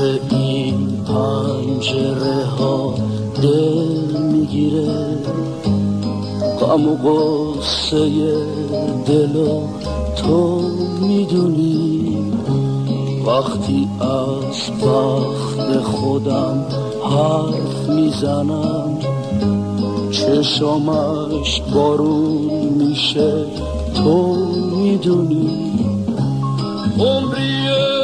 این پنجره ها دل می‌گیره. غم و قصه دلو تو می‌دونی. وقتی از وقت خودم حرف می‌زنم چشمش بارون میشه تو می‌دونی. عمریه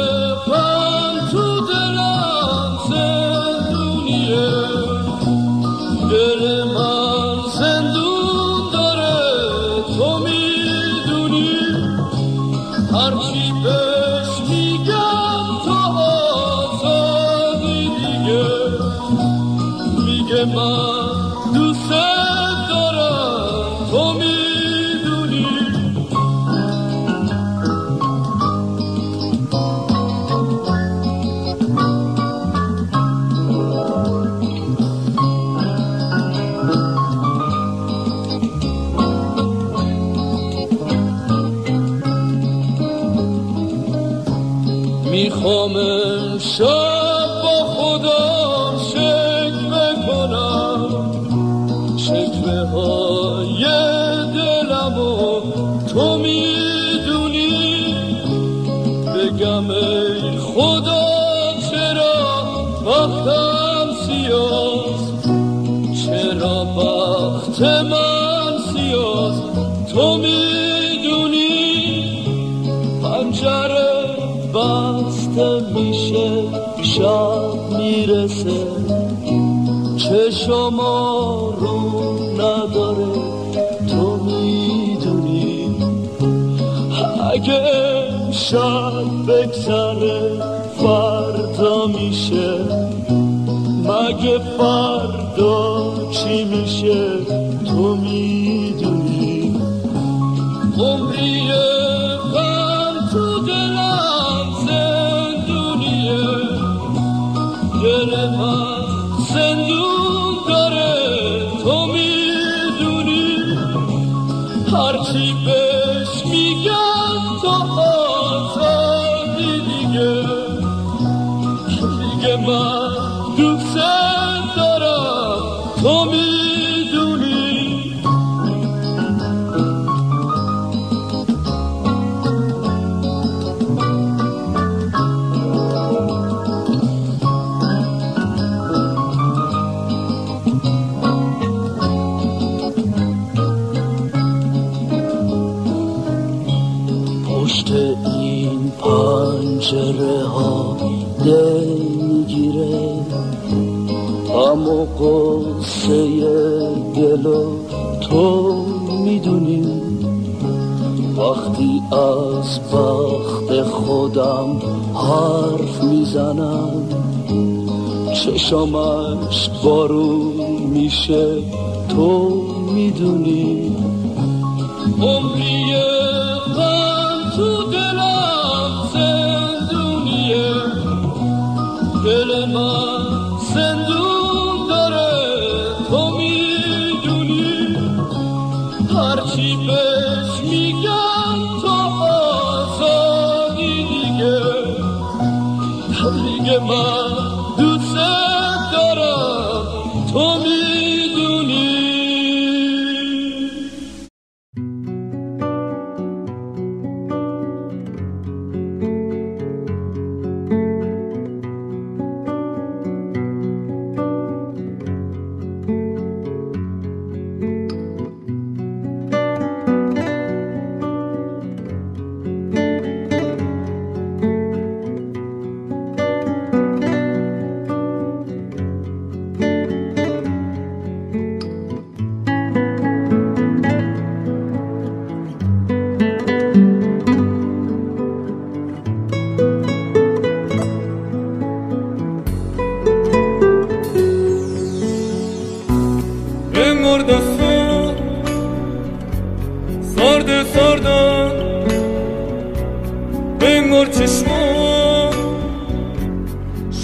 Archie. می‌خوام شب با خدا شکوه کنم شکوه های دلم و تو می‌دونی بگم ای خدا چرا وقتم سیاست چرا وقت من شما رو نداره. تو می‌دونی اگه شب بگذره فردا میشه. مگه فردا چی میشه؟ تو می‌دونی. پنجره ها دل می‌گیره اما قصه دلو تو می‌دونی وقتی از بخت خودم حرف می‌زنم چشمش بارون میشه. تو می‌دونی عمریه دل من زندون داره تو می‌دونی. هرچی بهش میگم تو آزادی دیگه. دیگه من دوست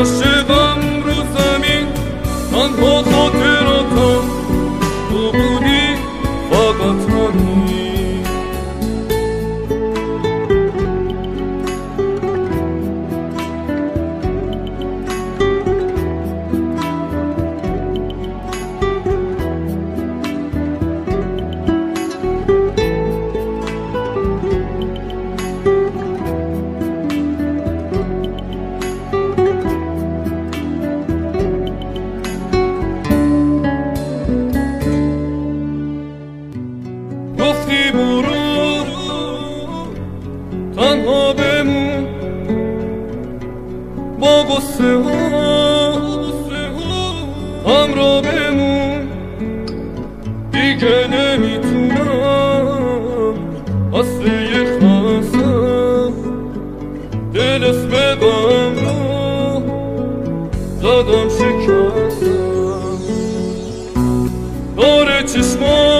عاشقم با غصه ها همراه بمون. دیگه نمی‌تونم. اصل یه خواستم. دل اسم رو. زدم شکستم. داره چشمام.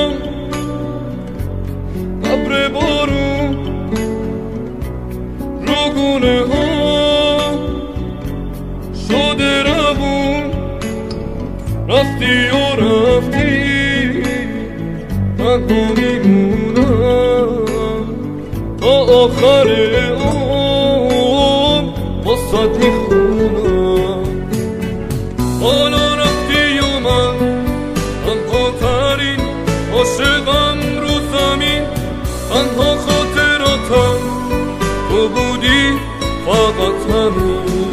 رفتی و رفتی. تنها میمونم تا آخر عمر واسد می‌خونم. حالا رفتی و من تنها ترین عاشقم رو زمین. تنها خاطراتم تو بودی فقط همین